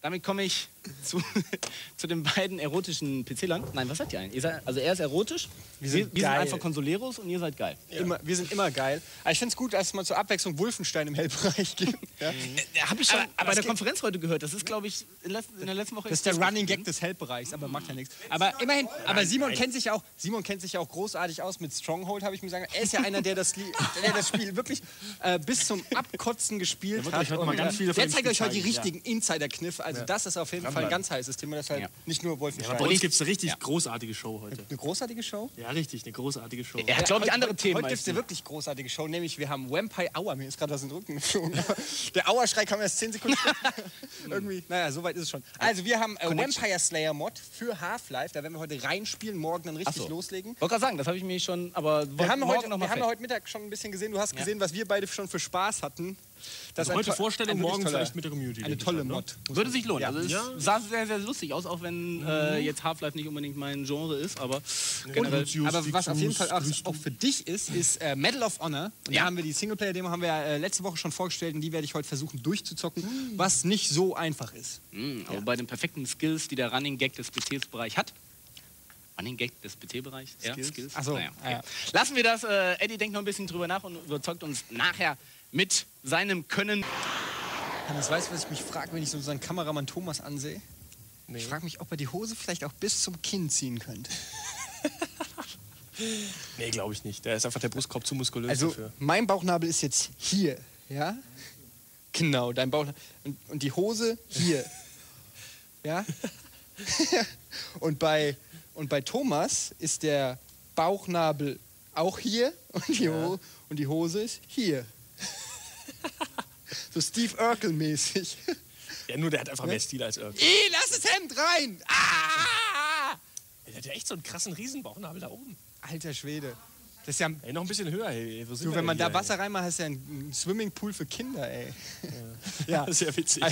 damit komme ich zu, zu den beiden erotischen PC-Lern. Nein, was seid ihr eigentlich? Ihr seid, also er ist erotisch, wir sind, wir sind geil. einfach Consoleros und ihr seid geil. Immer, wir sind immer geil. Aber ich finde es gut, dass es mal zur Abwechslung Wolfenstein im Hellbereich gibt. Ja? Äh, Habe ich schon Aber- aber bei der Konferenz heute gehört. Das ist, glaube ich, in, letz- in der letzten Woche. Das ist der Running Gag des Hellbereichs, aber macht ja nichts. Aber immerhin, aber Simon kennt sich auch, Simon kennt sich ja auch großartig aus mit Stronghold, habe ich mir gesagt. Er ist ja einer, der das, der das Spiel wirklich äh, bis zum Abkotzen gespielt hat. heute mal ganz äh, viele von der zeigt euch heute die richtigen Insider-Kniffe. Also das ist auf jeden Fall ein ganz heißes Thema. Das ist halt Ja. nicht nur Wolfenstein. Bei uns gibt es eine richtig großartige Show heute. eine großartige Show. Ja, richtig, eine großartige Show. Er hat, glaube ich, Heute- andere Themen. Heute gibt es eine wirklich großartige Show, nämlich wir haben Vampire Aua. Mir ist gerade was in den Rücken geflogen. Der Auerschrei kam erst 10 Sekunden. Irgendwie, naja, soweit ist es schon. Also wir haben äh, Vampire Slayer Mod für Half-Life. Da werden wir heute reinspielen, morgen dann richtig so. loslegen. Wollte gerade sagen, das habe ich mir schon, aber Wir haben, heute, noch wir haben heute Mittag schon ein bisschen gesehen. Du hast gesehen, was wir beide schon für Spaß hatten. Das Also heute Vorstellung, morgen vielleicht mit der Community. Eine tolle dann, ne? Mod. Würde sich lohnen. Ja. Also es Ja. sah sehr, sehr lustig aus, auch wenn äh, jetzt Half-Life nicht unbedingt mein Genre ist, aber generell. Aber was auf jeden Fall auch, auch für dich ist, ist äh, Medal of Honor. Und Ja. da haben wir die Singleplayer-Demo haben wir äh, letzte Woche schon vorgestellt und die werde ich heute versuchen durchzuzocken, was nicht so einfach ist. Mhm, aber bei den perfekten Skills, die der Running Gag des PC-Bereichs hat. Running Gag des PC-Bereichs? Ja, Skills? Skills. Ach so, Naja, ah, ja. Lassen wir das. Äh, Eddie denkt noch ein bisschen drüber nach und überzeugt uns nachher mit seinem Können. Hannes, weißt du, was ich mich frage, wenn ich so unseren Kameramann Thomas ansehe? Ich frage mich, ob er die Hose vielleicht auch bis zum Kinn ziehen könnte. Nee, glaube ich nicht. Der ist einfach der Brustkorb zu muskulös Also, dafür. mein Bauchnabel ist jetzt hier, ja? Genau, dein Bauchnabel. Und, und die Hose hier. Ja? und, bei, und bei Thomas ist der Bauchnabel auch hier und die, Ho und die Hose ist hier. so Steve Urkel-mäßig. Ja, nur der hat einfach mehr Stil als irgendwie. Ih, lass das Hemd rein! Ah! Der hat ja echt so einen krassen Riesenbauchnabel da oben. Alter Schwede. Das ist ja, Ey, noch ein bisschen höher. Ey. Wo du, wenn man denn da hier, Wasser reinmacht, hast du ja einen Swimmingpool für Kinder, ey. Ja. Das ist ja witzig.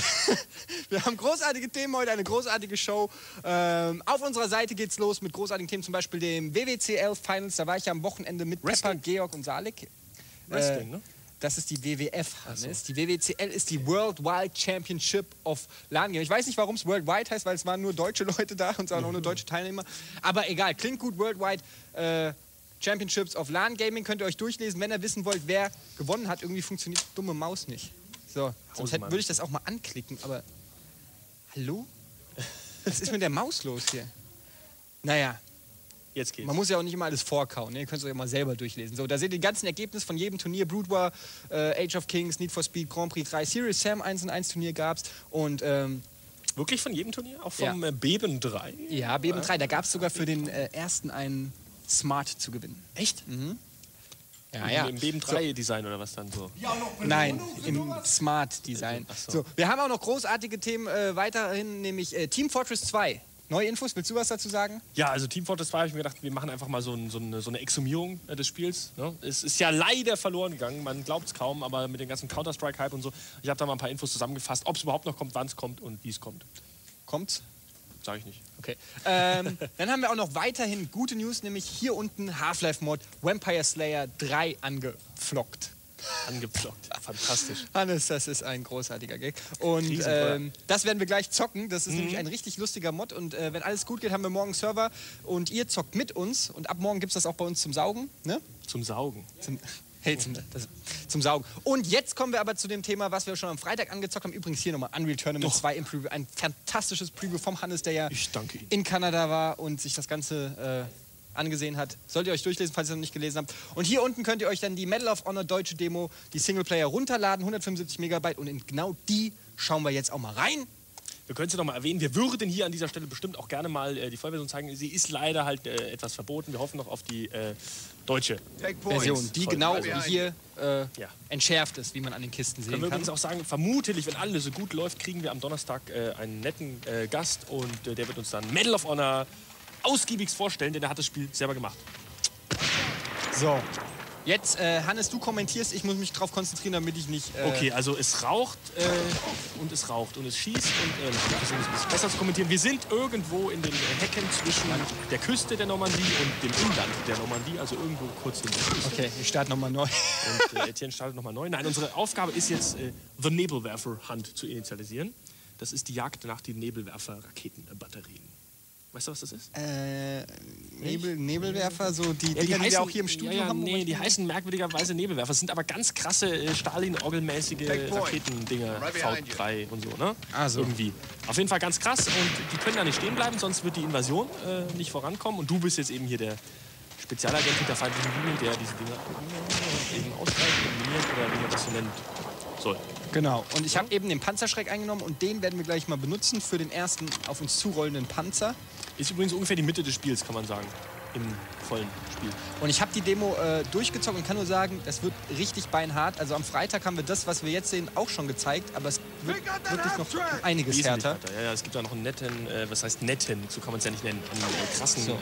Wir haben großartige Themen heute, eine großartige Show. Ähm, auf unserer Seite geht's los mit großartigen Themen, zum Beispiel dem WWCL Finals. Da war ich ja am Wochenende mit Pepper, Wrestling. Georg und Salik. Wrestling, Äh, ne? Das ist die WWF, Hannes. Die WWCL ist die Worldwide Championship of LAN Gaming. Ich weiß nicht, warum es Worldwide heißt, weil es waren nur deutsche Leute da und es waren auch nur deutsche Teilnehmer. Aber egal, klingt gut, Worldwide äh, Championships of LAN Gaming. Könnt ihr euch durchlesen, wenn ihr wissen wollt, wer gewonnen hat. Irgendwie funktioniert die dumme Maus nicht. So, sonst hätte- würde ich das auch mal anklicken, aber... Hallo? Was ist mit der Maus los hier? Naja, Jetzt geht's. man muss ja auch nicht immer alles vorkauen. Ne? Ihr könnt es euch mal selber durchlesen. So, da seht ihr die ganzen Ergebnisse von jedem Turnier. Brood War, äh, Age of Kings, Need for Speed, Grand Prix 3, Serious Sam 1 und 1 Turnier gab's. Und ähm, Wirklich von jedem Turnier? Auch vom Ja. äh, Beben 3? ja, Beben 3, da gab es sogar für den äh, ersten einen Smart zu gewinnen. Echt? Ja, Im Beben 3 Design oder was dann so? Nein, im Smart Design. So. So, wir haben auch noch großartige Themen äh, weiterhin, nämlich äh, Team Fortress 2. Neue Infos, willst du was dazu sagen? Ja, also Team Fortress 2 habe ich mir gedacht, wir machen einfach mal so, ein, so, eine, so eine Exhumierung äh, des Spiels. Ne? Es ist ja leider verloren gegangen, man glaubt es kaum, aber mit dem ganzen Counter-Strike-Hype und so. Ich habe da mal ein paar Infos zusammengefasst, ob es überhaupt noch kommt, wann es kommt und wie es kommt. Kommt's? Sage ich nicht. Okay. Ähm, dann haben wir auch noch weiterhin gute News, nämlich hier unten Half-Life-Mod Vampire Slayer 3 angeflockt. Angeplockt. Fantastisch. Hannes, das ist ein großartiger Gag. Und ähm, das werden wir gleich zocken. Das ist nämlich ein richtig lustiger Mod. Und äh, wenn alles gut geht, haben wir morgen Server. Und ihr zockt mit uns. Und ab morgen gibt es das auch bei uns zum Saugen. Ne? Zum Saugen. Zum, hey, zum, das, zum Saugen. Und jetzt kommen wir aber zu dem Thema, was wir schon am Freitag angezockt haben. Übrigens hier nochmal Unreal Tournament 2 im Preview. Ein fantastisches Preview vom Hannes, der ja in Kanada war und sich das Ganze äh, angesehen hat. Solltet ihr euch durchlesen, falls ihr es noch nicht gelesen habt. Und hier unten könnt ihr euch dann die Medal of Honor deutsche Demo, die Singleplayer runterladen, 175 Megabyte. Und in genau die schauen wir jetzt auch mal rein. Wir können sie noch mal erwähnen. Wir würden hier an dieser Stelle bestimmt auch gerne mal äh, die Vollversion zeigen. Sie ist leider halt äh, etwas verboten. Wir hoffen noch auf die äh, deutsche. Version, die Voll. genau Also, wie hier äh, Ja. entschärft ist, wie man an den Kisten Können sehen wir kann. übrigens auch sagen, vermutlich, wenn alles so gut läuft, kriegen wir am Donnerstag äh, einen netten äh, Gast und äh, der wird uns dann Medal of Honor ausgiebigst vorstellen, denn er hat das Spiel selber gemacht. So. Jetzt, äh, Hannes, du kommentierst, ich muss mich darauf konzentrieren, damit ich nicht. Äh, Okay, also es raucht äh, und es raucht und es schießt und äh, ich versuche es ein bisschen besser zu kommentieren. Wir sind irgendwo in den Hecken zwischen der Küste der Normandie und dem Inland der Normandie, also irgendwo kurz hinter der Küste. Okay, ich starte nochmal neu. Und äh, Etienne startet nochmal neu. Nein, unsere Aufgabe ist jetzt, äh, The Nebelwerfer Hand zu initialisieren. Das ist die Jagd nach den Nebelwerfer-Raketenbatterien. Weißt du, was das ist? Äh, Nebel, Nebelwerfer, so die Ja, Dinger, die, wir auch hier im Studio ja, ja, haben. Nee, die heißen merkwürdigerweise Nebelwerfer. Das sind aber ganz krasse äh, Stalin-Orgelmäßige Raketendinger, V3 und so, ne? Ah, so. Irgendwie. Auf jeden Fall ganz krass und die können da nicht stehen bleiben, sonst wird die Invasion äh, nicht vorankommen. Und du bist jetzt eben hier der Spezialagent hinter feindlichen Linien, der diese Dinger eben eliminiert oder wie man das so nennt. Soll. Genau. Und ich habe eben den Panzerschreck eingenommen und den werden wir gleich mal benutzen für den ersten auf uns zurollenden Panzer. Ist übrigens ungefähr die Mitte des Spiels, kann man sagen. Im vollen Spiel. Und ich habe die Demo äh, durchgezockt und kann nur sagen, das wird richtig beinhart. Also am Freitag haben wir das, was wir jetzt sehen, auch schon gezeigt, aber es wird wirklich noch einiges Wesentlich härter. härter. Ja, ja, es gibt da noch einen netten, äh, was heißt netten, so kann man es ja nicht nennen, einen äh, krassen So. äh,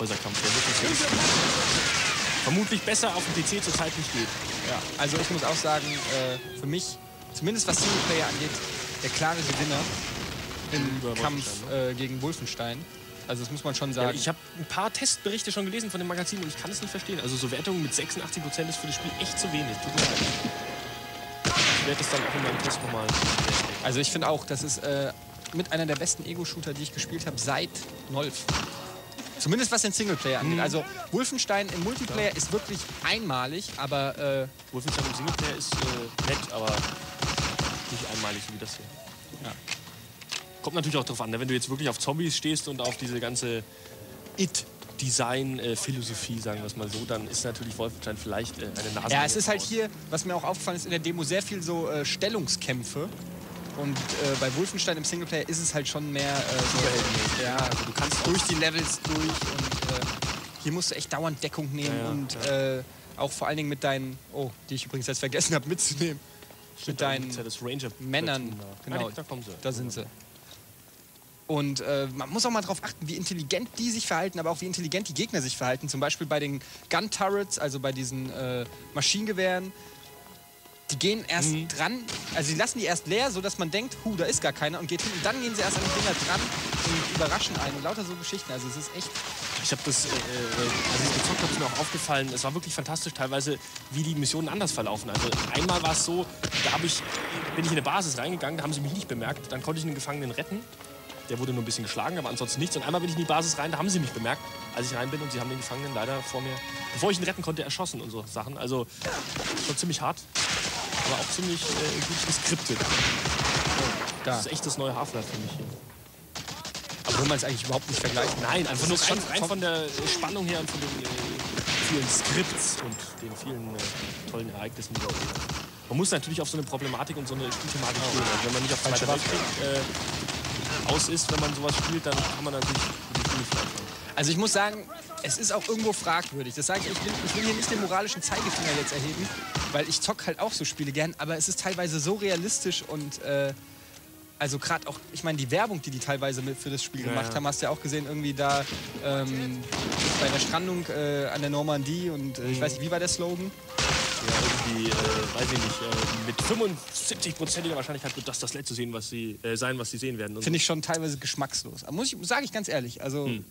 Häuserkampf, der wirklich vermutlich besser auf dem PC zurzeit nicht geht. Ja. Also ich muss auch sagen, äh, für mich, zumindest was Singleplayer angeht, der klare Gewinner im Kampf Wolfenstein, äh, gegen Wolfenstein. Also das muss man schon Ja, sagen. ich habe ein paar Testberichte schon gelesen von dem Magazin und ich kann es nicht verstehen. Also so Wertungen mit 86 Prozent ist für das Spiel echt zu wenig. Tut mir leid. Ich werde es dann auch in meinem Test nochmal. Also ich finde auch, das ist äh, mit einer der besten Ego-Shooter, die ich gespielt habe, seit Nolf. Zumindest was den Singleplayer angeht. Also Wolfenstein im Multiplayer ist wirklich einmalig, aber äh, Wolfenstein im Singleplayer ist äh, nett, aber nicht einmalig so wie das hier. Ja. Kommt natürlich auch drauf an, ne? wenn du jetzt wirklich auf Zombies stehst und auf diese ganze It-Design-Philosophie, sagen wir es mal so, dann ist natürlich Wolfenstein vielleicht äh, eine Nase. ja, es ist halt hier, was mir auch aufgefallen ist in der Demo, sehr viel so äh, Stellungskämpfe. Und äh, bei Wolfenstein im Singleplayer ist es halt schon mehr äh, ja, also du kannst durch die Levels durch und äh, hier musst du echt dauernd Deckung nehmen Ja, ja, und Äh, auch vor allen Dingen mit deinen, oh, die ich übrigens jetzt vergessen habe mitzunehmen, mit deinen ja Männern, genau, Ah, da kommen sie. da sind sie. Und äh, man muss auch mal darauf achten, wie intelligent die sich verhalten, aber auch wie intelligent die Gegner sich verhalten. Zum Beispiel bei den Gun Turrets, also bei diesen äh, Maschinengewehren. Die gehen erst Mhm. dran, also sie lassen die erst leer, sodass man denkt, hu, da ist gar keiner und geht hin. Und dann gehen sie erst an die Dinger dran und überraschen einen. Und lauter so Geschichten. Also es ist echt. Ich habe das, äh, äh, als ich gezockt habe, ist mir auch aufgefallen, es war wirklich fantastisch teilweise, wie die Missionen anders verlaufen. Also einmal war es so, da ich, bin ich in eine Basis reingegangen, da haben sie mich nicht bemerkt, dann konnte ich einen Gefangenen retten. Der wurde nur ein bisschen geschlagen, aber ansonsten nichts. Und einmal bin ich in die Basis rein, da haben sie mich bemerkt, als ich rein bin und sie haben den Gefangenen leider vor mir, bevor ich ihn retten konnte, erschossen und so Sachen. Also schon ziemlich hart, aber auch ziemlich äh, gut geskriptet. Da. Das ist echt das neue Half-Life für mich hier. Obwohl man es eigentlich überhaupt nicht vergleichen kann. Nein, einfach nur rein, rein von der Spannung her und von den äh, vielen Skripts und den vielen äh, tollen Ereignissen. die da sind. Man muss natürlich auf so eine Problematik und so eine Spielthematik spielen. Also wenn man nicht auf Falsche Zweiter Weltkrieg äh, aus ist, wenn man sowas spielt, dann kann man natürlich nicht anfangen. Also ich muss sagen, es ist auch irgendwo fragwürdig. Das sage ich, ich will, ich will hier nicht den moralischen Zeigefinger jetzt erheben, weil ich zock halt auch so Spiele gern, aber es ist teilweise so realistisch und äh, also gerade auch, ich meine, die Werbung, die die teilweise mit für das Spiel Ja, gemacht ja. haben, hast du ja auch gesehen, irgendwie da ähm, bei der Strandung äh, an der Normandie und äh, ich weiß nicht, wie war der Slogan? Ja, irgendwie, äh, weiß ich nicht, äh, mit 75-prozentiger Wahrscheinlichkeit wird das das letzte sehen, was sie, äh, sein, was sie sehen werden. Finde ich schon teilweise geschmackslos. Aber Muss ich, sage ich ganz ehrlich, also, Hm.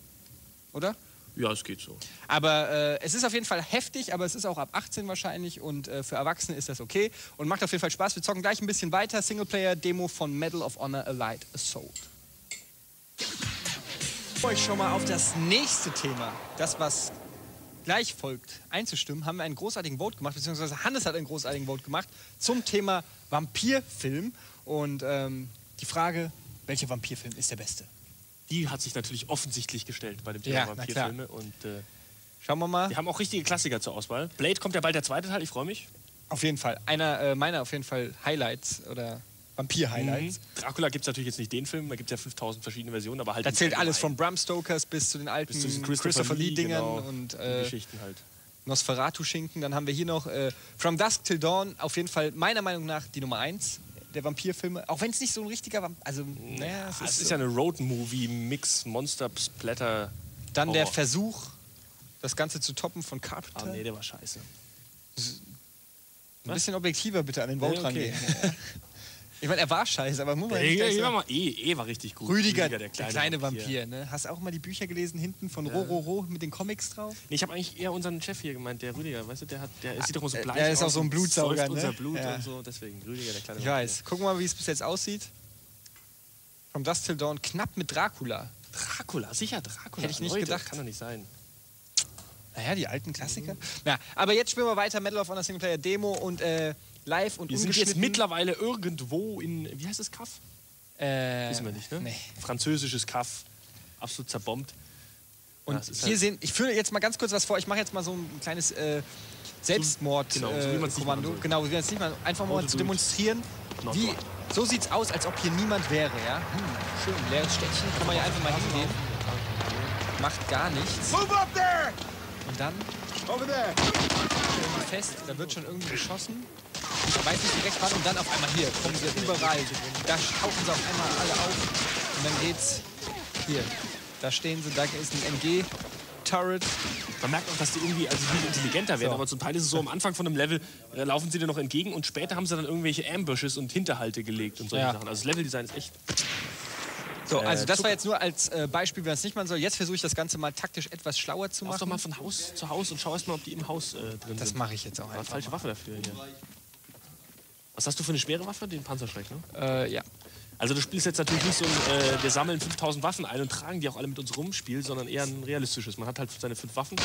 oder? Ja, es geht so. Aber äh, es ist auf jeden Fall heftig, aber es ist auch ab 18 wahrscheinlich und äh, für Erwachsene ist das okay und macht auf jeden Fall Spaß. Wir zocken gleich ein bisschen weiter. Singleplayer-Demo von Medal of Honor Allied Assault. Euch schon mal auf das nächste Thema, das was gleich folgt, einzustimmen, haben wir einen großartigen Vote gemacht, beziehungsweise Hannes hat einen großartigen Vote gemacht zum Thema Vampirfilm und ähm, die Frage, welcher Vampirfilm ist der beste? Die hat sich natürlich offensichtlich gestellt bei dem Thema Ja, Vampirfilme. Und äh, Schauen wir mal. wir haben auch richtige Klassiker zur Auswahl. Blade kommt ja bald der zweite Teil, ich freue mich. Auf jeden Fall. Einer äh, meiner auf jeden Fall Highlights oder Vampir-Highlights. Dracula gibt es natürlich jetzt nicht den Film, da gibt es ja 5000 verschiedene Versionen, aber halt. Da zählt alles von Bram Stokers bis zu den alten bis zu diesen Christopher, Lee-Dingern genau, und die äh, Geschichten halt. Nosferatu-Schinken. Dann haben wir hier noch äh, From Dusk Till Dawn. Auf jeden Fall meiner Meinung nach die Nummer 1 der Vampirfilme. Auch wenn es nicht so ein richtiger Vampir... Also, naja, es Ah, ist, es ist so. ja eine Road-Movie, Mix, Monster, Splatter. Dann der Horror. Versuch, das Ganze zu toppen von Carpenter. Ah, nee, der war scheiße. Ein bisschen objektiver bitte an den Vote Ja, okay. rangehen. ich meine, er war scheiße, aber muss man Der, nicht gleich der, sagen. eh, eh war richtig gut. Rüdiger, der kleine, Vampir. ne? Hast du auch mal die Bücher gelesen hinten von Rororo mit den Comics drauf? Nee, ich habe eigentlich eher unseren Chef hier gemeint, der Rüdiger. Weißt du, der, hat, der sieht doch so äh, bleich der ist auch so ein Blutsauger, ne? unser Blut Ja. und so. Deswegen, Rüdiger, der kleine Ich weiß. Gucken wir mal, wie es bis jetzt aussieht. From Dust Till Dawn knapp mit Dracula. Dracula, sicher Dracula. Hätte ich nicht Leute, gedacht. Kann doch nicht sein. Naja, die alten Klassiker. Ja, aber jetzt spielen wir weiter Medal of Honor Singleplayer Demo und äh, live und Wir sind jetzt mittlerweile irgendwo in, wie heißt das Kaff? äh, Wissen wir nicht, ne? Nee. Französisches Kaff. Absolut zerbombt. Und Ja, hier halt- sehen, ich führe jetzt mal ganz kurz was vor. Ich mache jetzt mal so ein kleines äh, Selbstmord genau, so äh, Kommando. Genau, wie man es nicht mal einfach mal zu demonstrieren. Wie, one. so sieht's aus, als ob hier niemand wäre, ja? Hm, schön, leeres Städtchen, kann man ja einfach mal hingehen. Macht gar nichts. Move up there! Und dann Over there! fest, da wird schon irgendwie geschossen. Ich weiß nicht direkt wann und dann auf einmal hier, kommen sie überall. Da tauchen sie auf einmal alle auf. Und dann geht's hier. Da stehen sie, da ist ein MG-Turret. Man merkt auch, dass die irgendwie also viel intelligenter werden. So. Aber zum Teil ist es so, am Anfang von einem Level äh, laufen sie dir noch entgegen und später haben sie dann irgendwelche Ambushes und Hinterhalte gelegt und solche Ja. Sachen. Also das Leveldesign ist echt. So, also das war jetzt nur als äh, Beispiel, wie man es nicht machen soll. Jetzt versuche ich das Ganze mal taktisch etwas schlauer zu Lauf doch machen. mal von Haus zu Haus und schau erst mal, ob die im Haus äh, drin Das sind. mache ich jetzt auch einfach. falsche Waffe dafür hier. Was hast du für eine schwere Waffe? Den Panzerschreck, ne? Äh, ja. Also du spielst jetzt natürlich nicht so ein, äh, wir sammeln 5000 Waffen ein und tragen die auch alle mit uns rum Spiel, sondern eher ein realistisches. Man hat halt seine fünf Waffen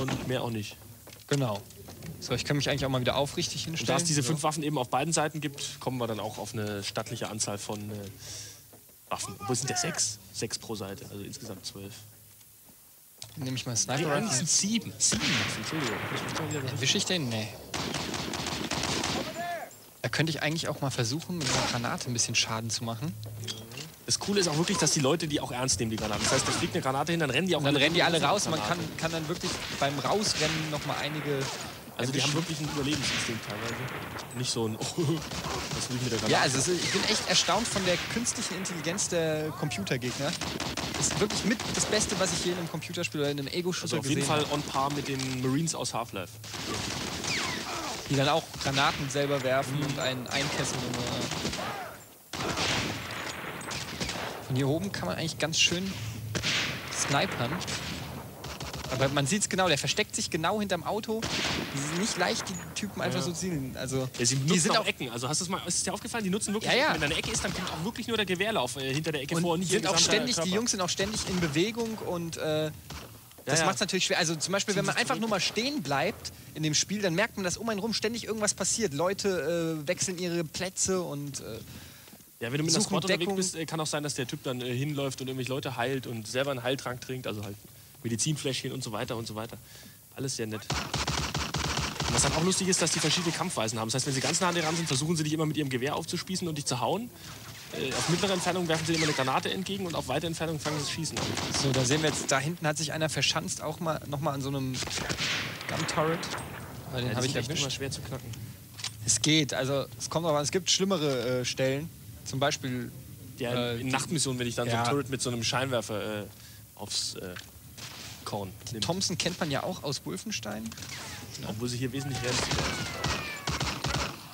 und mehr auch nicht. Genau. So, ich kann mich eigentlich auch mal wieder aufrichtig Und da hinstellen. es diese fünf Waffen eben auf beiden Seiten gibt, kommen wir dann auch auf eine stattliche Anzahl von äh, Waffen. Wo sind der sechs? Sechs pro Seite, also insgesamt zwölf. Nehme ich mal Nee, Sniper Rifle. sind sieben. Sieben Entschuldigung. Wische ich den? Nee. Da könnte ich eigentlich auch mal versuchen, mit einer Granate ein bisschen Schaden zu machen. Das Coole ist auch wirklich, dass die Leute die auch ernst nehmen, die Granaten. Das heißt, da fliegt eine Granate hin, dann rennen die auch Und dann rennen die alle raus und man kann, kann dann wirklich beim Rausrennen noch mal einige. Also die haben wirklich einen Überlebensinstinkt teilweise. Nicht so ein, oh, das will ich mit der Granate. Ja, also ich bin echt erstaunt von der künstlichen Intelligenz der Computergegner. Das ist wirklich mit das Beste, was ich je in einem Computerspiel oder in einem Ego-Shooter also auf gesehen jeden Fall habe. on par mit den Marines aus Half-Life. Die dann auch Granaten selber werfen Mhm. und einen einkesseln. und, äh, Von hier oben kann man eigentlich ganz schön snipern. Aber man sieht es genau, der versteckt sich genau hinterm Auto. Es ist nicht leicht, die Typen einfach Ja. so zu zielen. Also, Ja, die sind auch Ecken. Also hast du es mal, ist dir aufgefallen? Die nutzen wirklich, Ja, ja. wenn da eine Ecke ist, dann kommt auch wirklich nur der Gewehrlauf äh, hinter der Ecke vor. und nicht sind auch ständig, die. Jungs sind auch ständig in Bewegung und äh, das ja. macht es natürlich schwer. Also zum Beispiel, wenn man einfach nur mal stehen bleibt in dem Spiel, dann merkt man, dass um einen rum ständig irgendwas passiert. Leute äh, wechseln ihre Plätze und äh, Ja, wenn du mit einer Squad unterwegs bist, äh, kann auch sein, dass der Typ dann äh, hinläuft und irgendwelche Leute heilt und selber einen Heiltrank trinkt, also halt Medizinfläschchen und so weiter und so weiter. Alles sehr nett. Und was dann auch lustig ist, dass die verschiedene Kampfweisen haben. Das heißt, wenn sie ganz nah an dir ran sind, versuchen sie dich immer mit ihrem Gewehr aufzuspießen und dich zu hauen. Äh, auf mittlere Entfernung werfen sie immer eine Granate entgegen und auf weite Entfernung fangen sie das Schießen an. so, da sehen wir jetzt, da hinten hat sich einer verschanzt, auch mal nochmal an so einem Gun-Turret. Aber den Ja, habe ich sind echt immer erwischt. schwer zu knacken. Es geht, also es kommt aber, es gibt schlimmere äh, Stellen. Zum Beispiel Ja, Äh, in die- Nachtmissionen, wenn ich dann so Ja. ein Turret mit so einem Scheinwerfer äh, aufs äh, Korn nehme. Thompson kennt man ja auch aus Wolfenstein. Obwohl sie hier wesentlich realistischer aussieht.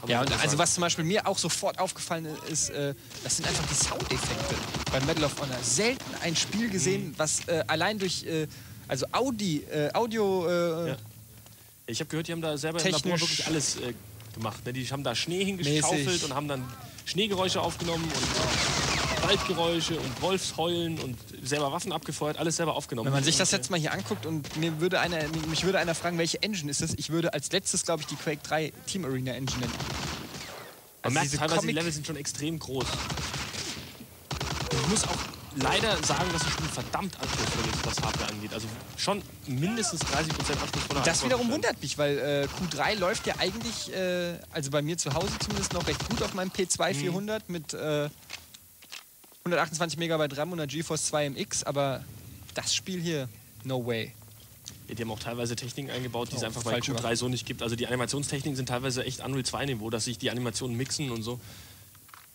Ja, und so also was zum Beispiel mir auch sofort aufgefallen ist, äh, das sind einfach die Soundeffekte bei Medal of Honor. Selten ein Spiel gesehen, was äh, allein durch äh, also Audi, äh, Audio, äh, Ja. Ich habe gehört, die haben da selber im Labor wirklich alles äh, gemacht. Ne? Die haben da Schnee hingeschaufelt Mäßig. und haben dann Schneegeräusche aufgenommen und Waldgeräusche und Wolfsheulen und selber Waffen abgefeuert, alles selber aufgenommen. Wenn man sich das jetzt mal hier anguckt und mir würde einer, mich würde einer fragen, welche Engine ist das, ich würde als letztes, glaube ich, die Quake 3 Team Arena Engine nennen. Man Also merkt diese teilweise, die Comic- Level sind schon extrem groß. Ich muss auch leider sagen, dass das Spiel verdammt anspruchsvoll ist, was Hardware angeht. Also schon mindestens 30% anspruchsvoller. Das wiederum wundert mich, weil äh, Q3 läuft ja eigentlich, äh, also bei mir zu Hause zumindest noch recht gut auf meinem P2 Mhm. 400 mit äh, 128 MB RAM und einer GeForce 2 MX, aber das Spiel hier, no way. Ja, die haben auch teilweise Techniken eingebaut, die es Oh, einfach bei falsche Q3 so nicht gibt. Also die Animationstechniken sind teilweise echt Unreal 2 Niveau, dass sich die Animationen mixen und so.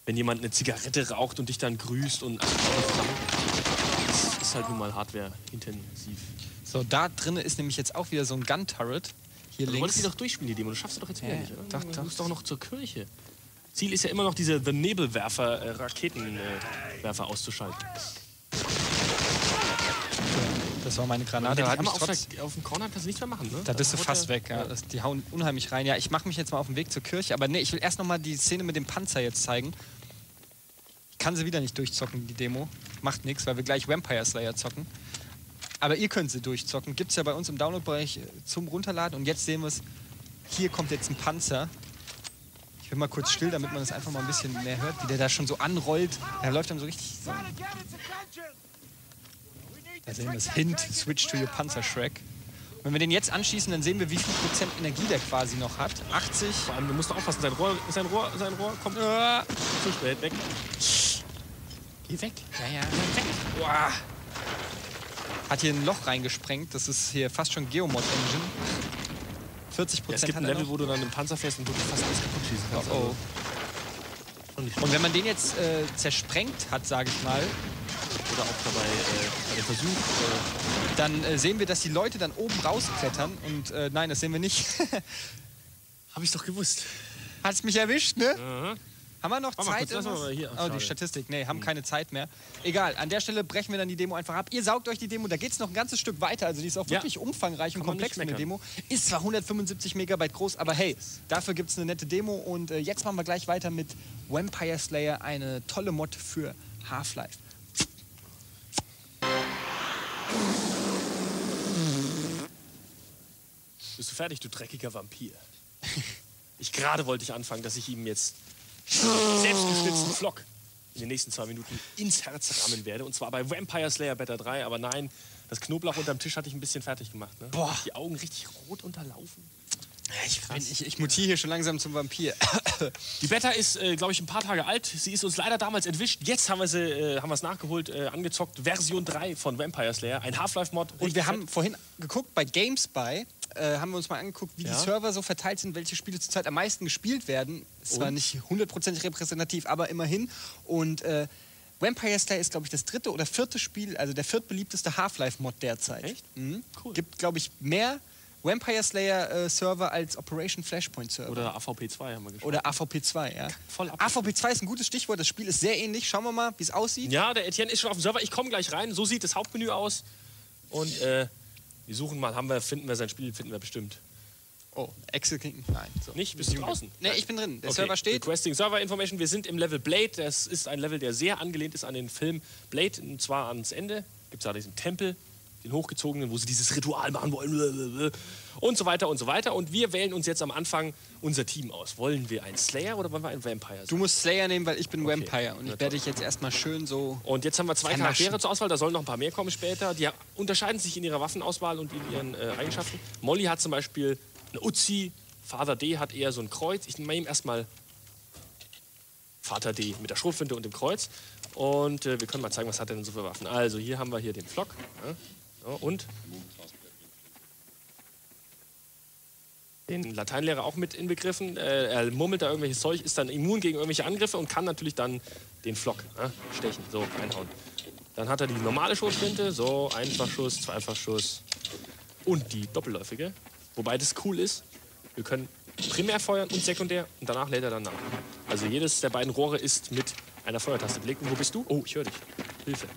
Wenn jemand eine Zigarette raucht und dich dann grüßt und. Das ist halt nun mal Hardware-intensiv. So, da drin ist nämlich jetzt auch wieder so ein Gun-Turret. Hier Du links. wolltest die doch durchspielen, die Demo. Du schaffst du doch jetzt wieder Ja, nicht, oder? doch, du musst doch noch zur Kirche. Ziel ist ja immer noch diese The Nebelwerfer, äh, Raketenwerfer auszuschalten. Das war meine Granate. Hat mich auf, trotz, der, auf dem Corner kannst du nichts mehr machen, ne? da bist du fast weg. Ja. Das, die hauen unheimlich rein. Ja, ich mache mich jetzt mal auf den Weg zur Kirche. Aber nee, ich will erst noch mal die Szene mit dem Panzer jetzt zeigen. Ich kann sie wieder nicht durchzocken, die Demo. Macht nichts, weil wir gleich Vampire Slayer zocken. Aber ihr könnt sie durchzocken. Gibt es ja bei uns im Download-Bereich äh, zum Runterladen. Und jetzt sehen wir es. Hier kommt jetzt ein Panzer. Ich bin mal kurz still, damit man das einfach mal ein bisschen mehr hört, wie der da schon so anrollt. Er läuft dann so richtig. So. Da sehen wir es. Hint, switch to your Panzer Shrek. Und wenn wir den jetzt anschießen, dann sehen wir, wie viel Prozent Energie der quasi noch hat. 80. Vor allem, du musst aufpassen, sein Rohr, sein Rohr, sein Rohr kommt Ah. zu spät weg. Geh weg. Ja, ja. Boah. Hat hier ein Loch reingesprengt. Das ist hier fast schon Geomod-Engine. 40 Ja, es Prozent gibt ein Level, wo du dann im Panzer fährst und wirklich fast alles kaputt schießen kannst. Oh, oh. Also, Und wenn man den jetzt äh, zersprengt hat, sage ich mal, Oder auch dabei äh, bei dem Versuch. Äh, dann äh, sehen wir, dass die Leute dann oben rausklettern. Und äh, nein, das sehen wir nicht. Hab ich doch gewusst. Hat's mich erwischt, ne? Aha. Haben wir noch mal Zeit? kurz, mal hier. Oh, die. Statistik. Nee, haben keine Zeit mehr. Egal, an der Stelle brechen wir dann die Demo einfach ab. Ihr saugt euch die Demo, da geht es noch ein ganzes Stück weiter. Also die ist auch Ja. wirklich umfangreich und Kann man komplex, eine meckern. Demo. Ist zwar 175 Megabyte groß, aber hey, dafür gibt es eine nette Demo. Und äh, jetzt machen wir gleich weiter mit Vampire Slayer, eine tolle Mod für Half-Life. Bist du fertig, du dreckiger Vampir? Ich gerade wollte ich anfangen, dass ich ihm jetzt selbstgeschnitzten Flock in den nächsten zwei Minuten ins Herz rammen werde. Und zwar bei Vampire Slayer Beta 3. Aber nein, das Knoblauch unterm Tisch hatte ich ein bisschen fertig gemacht. Ne? Boah. Die Augen richtig rot unterlaufen. Ich, ich, ich mutiere hier schon langsam zum Vampir. Die Beta ist, äh, glaube ich, ein paar Tage alt. Sie ist uns leider damals entwischt. Jetzt haben wir sie äh, haben wir es nachgeholt, äh, angezockt. Version 3 von Vampire Slayer, ein Half-Life-Mod. Und wir haben vorhin geguckt, bei GameSpy äh, haben wir uns mal angeguckt, wie Ja. die Server so verteilt sind, welche Spiele zurzeit am meisten gespielt werden. Es war nicht hundertprozentig repräsentativ, aber immerhin. Und äh, Vampire Slayer ist, glaube ich, das dritte oder vierte Spiel, also der viertbeliebteste Half-Life-Mod derzeit. Echt? Mhm. Cool. Gibt, glaube ich, mehr Vampire Slayer-Server als Operation Flashpoint-Server. Oder AVP2 haben wir gespielt. Oder AVP2, ja. Voll ab- AVP2 ist ein gutes Stichwort. Das Spiel ist sehr ähnlich. Schauen wir mal, wie es aussieht. Ja, der Etienne ist schon auf dem Server. Ich komme gleich rein. So sieht das Hauptmenü aus. Und äh, wir suchen mal, haben wir, finden wir sein Spiel, finden wir bestimmt. Oh, Exit Nein. So. Nicht? Bist du draußen? Nee, ich bin drin. Der Okay. Server steht. Requesting Server Information. Wir sind im Level Blade. Das ist ein Level, der sehr angelehnt ist an den Film Blade. Und zwar ans Ende. Gibt es da diesen Tempel, den hochgezogenen, wo sie dieses Ritual machen wollen. Und so weiter und so weiter. Und wir wählen uns jetzt am Anfang unser Team aus. Wollen wir ein Slayer oder wollen wir ein Vampire sein? Du musst Slayer nehmen, weil ich bin Okay. Vampire. Und ich werde dich jetzt erstmal schön so. Und jetzt haben wir zwei Vernaschen. Charaktere zur Auswahl, da sollen noch ein paar mehr kommen später. Die unterscheiden sich in ihrer Waffenauswahl und in ihren äh, Eigenschaften. Molly hat zum Beispiel eine Uzi, Vater D hat eher so ein Kreuz. Ich nehme ihm erstmal Vater D mit der Schrotflinte und dem Kreuz. Und äh, wir können mal zeigen, was hat er denn so für Waffen. Also hier haben wir hier den Flock. Ja, so, und den Lateinlehrer auch mit inbegriffen. Äh, er murmelt da irgendwelches Zeug, ist dann immun gegen irgendwelche Angriffe und kann natürlich dann den Flock ja, stechen, so reinhauen. Dann hat er die normale Schrotflinte, so Einfachschuss, Zweifachschuss und die doppelläufige. Wobei das cool ist, wir können primär feuern und sekundär und danach lädt er dann nach. Also jedes der beiden Rohre ist mit einer Feuertaste belegt. Und wo bist du? Oh, ich höre dich. Hilfe.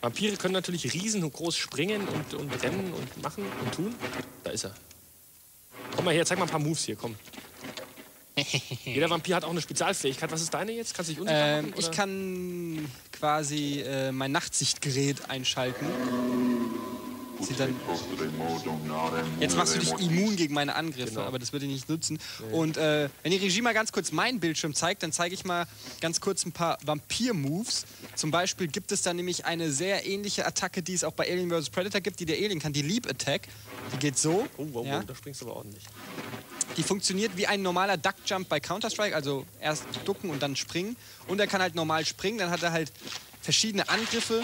Vampire können natürlich riesengroß springen und, und rennen und machen und tun. Da ist er. Komm mal her, zeig mal ein paar Moves hier, komm. Jeder Vampir hat auch eine Spezialfähigkeit. Was ist deine jetzt? Kannst du dich unsichtbar Ähm, machen? ich oder? kann quasi äh, mein Nachtsichtgerät einschalten. Sie dann, jetzt machst du dich immun gegen meine Angriffe, Genau. aber das würde ich nicht nutzen. Und äh, wenn die Regie mal ganz kurz meinen Bildschirm zeigt, dann zeige ich mal ganz kurz ein paar Vampir-Moves. Zum Beispiel gibt es da nämlich eine sehr ähnliche Attacke, die es auch bei Alien vs. Predator gibt, die der Alien kann, die Leap Attack. Die geht so. Oh, wow, ja. da springst du aber ordentlich. Die funktioniert wie ein normaler Duck Jump bei Counter-Strike, also erst ducken und dann springen. Und er kann halt normal springen, dann hat er halt verschiedene Angriffe.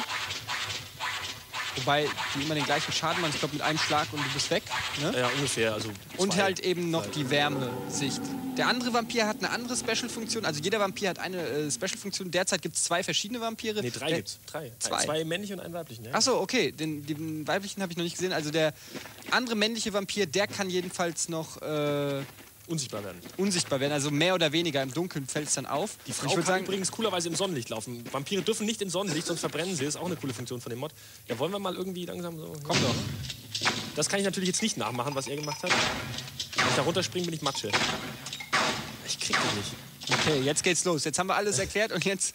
Wobei die immer den gleichen Schaden machen. Ich glaube, mit einem Schlag und du bist weg. Ne? Ja, ungefähr. Also Und halt eben noch die Wärmesicht. Der andere Vampir hat eine andere Special-Funktion. Also jeder Vampir hat eine äh, Special-Funktion. Derzeit gibt es zwei verschiedene Vampire. Nee, drei Der- gibt's. Drei. Zwei. Zwei männliche und einen weiblichen. Ja. Achso, okay. Den, den weiblichen habe ich noch nicht gesehen. Also der andere männliche Vampir, der kann jedenfalls noch äh, Unsichtbar werden. unsichtbar werden. Also mehr oder weniger. Im Dunkeln fällt es dann auf. Die Frau ich kann würde sagen, übrigens coolerweise im Sonnenlicht laufen. Vampire dürfen nicht in Sonnenlicht, sonst verbrennen sie. Das ist auch eine coole Funktion von dem Mod. Ja, wollen wir mal irgendwie langsam so... komm doch. Das kann ich natürlich jetzt nicht nachmachen, was er gemacht hat. Wenn ich da runterspringe, bin ich Matsche. Ich krieg den nicht. Okay, jetzt geht's los. Jetzt haben wir alles erklärt und jetzt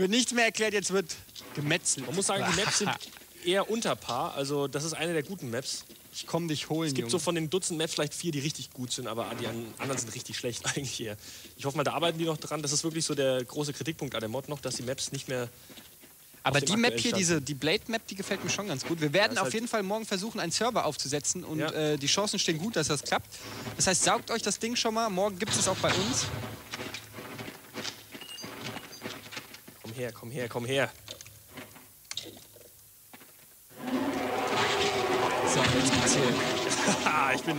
Wird nichts mehr erklärt, jetzt wird gemetzelt. Man muss sagen, die Maps sind eher unter Paar. Also das ist eine der guten Maps. Ich komm dich holen, Es gibt Junge. so von den Dutzend Maps vielleicht vier, die richtig gut sind, aber die an- anderen sind richtig schlecht eigentlich eher. Ich hoffe mal, da arbeiten die noch dran. Das ist wirklich so der große Kritikpunkt an der Mod noch, dass die Maps nicht mehr Aber die Map hier, diese, die Blade-Map, die gefällt mir schon ganz gut. Wir werden ist auf halt- jeden Fall morgen versuchen, einen Server aufzusetzen und Ja. äh, die Chancen stehen gut, dass das klappt. Das heißt, saugt euch das Ding schon mal. Morgen gibt es es auch bei uns. Komm her, komm her, komm her. So, jetzt geht's hier. Haha, ich bin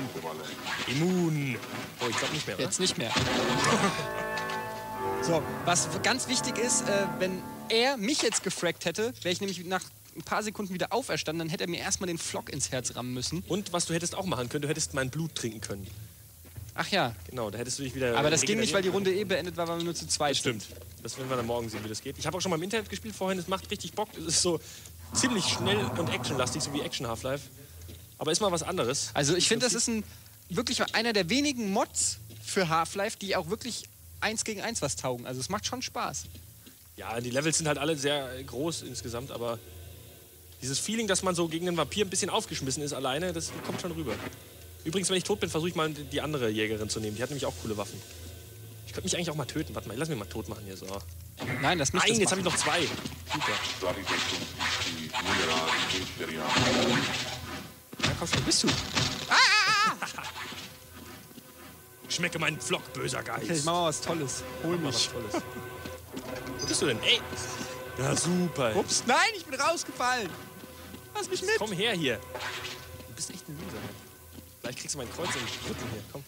immun. Oh, ich glaube nicht mehr, oder? Jetzt nicht mehr. so, was ganz wichtig ist, äh, wenn er mich jetzt gefragt hätte, wäre ich nämlich nach ein paar Sekunden wieder auferstanden, dann hätte er mir erstmal den Flock ins Herz rammen müssen. Und was du hättest auch machen können, du hättest mein Blut trinken können. Ach ja, Genau, da hättest du dich wieder. aber das ging nicht, weil die Runde eh beendet war, weil wir nur zu zweit können. Stimmt. Das werden wir dann morgen sehen, wie das geht. Ich habe auch schon mal im Internet gespielt vorhin, es macht richtig Bock. Es ist so ziemlich schnell und actionlastig, so wie Action Half-Life. Aber ist mal was anderes. Also ich finde, das ist ein, wirklich einer der wenigen Mods für Half-Life, die auch wirklich eins gegen eins was taugen. Also es macht schon Spaß. Ja, die Levels sind halt alle sehr groß insgesamt, aber dieses Feeling, dass man so gegen den Vampir ein bisschen aufgeschmissen ist alleine, das kommt schon rüber. Übrigens, wenn ich tot bin, versuche ich mal die andere Jägerin zu nehmen. Die hat nämlich auch coole Waffen. Ich könnte mich eigentlich auch mal töten. Warte mal, lass mich mal tot machen hier so. Nein, das nicht. Nein, das jetzt habe ich noch zwei. Super. Schon, wo bist du? Schmecke meinen Pflock, böser Geist. Okay, ich mach mal was Tolles. Hol mich. was Tolles. Wo bist du denn? Ey! Ja, super. Ups, nein, ich bin rausgefallen. Lass mich mit. Komm her hier. Du bist echt ein Loser. Vielleicht kriegst du mein Kreuz den Rücken hier. Komm.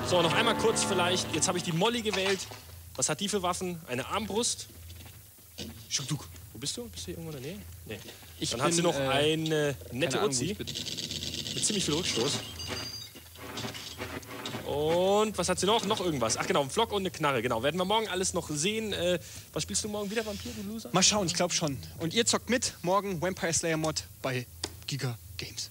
Ja. So, noch einmal kurz vielleicht. Jetzt habe ich die Molly gewählt. Was hat die für Waffen? Eine Armbrust. Schukduk. Wo bist du? Bist du hier irgendwo in der Nähe? Nee. Ich Dann hat sie bin, noch äh, eine nette Ahnung, Uzi bin. mit ziemlich viel Rückstoß. Und was hat sie noch? Noch irgendwas. Ach genau, ein Flock und eine Knarre. Genau, werden wir morgen alles noch sehen. Äh, was spielst du morgen wieder, Vampir, du Loser? Mal schauen, ich glaube schon. Und ihr zockt mit morgen Vampire Slayer Mod bei Giga Games.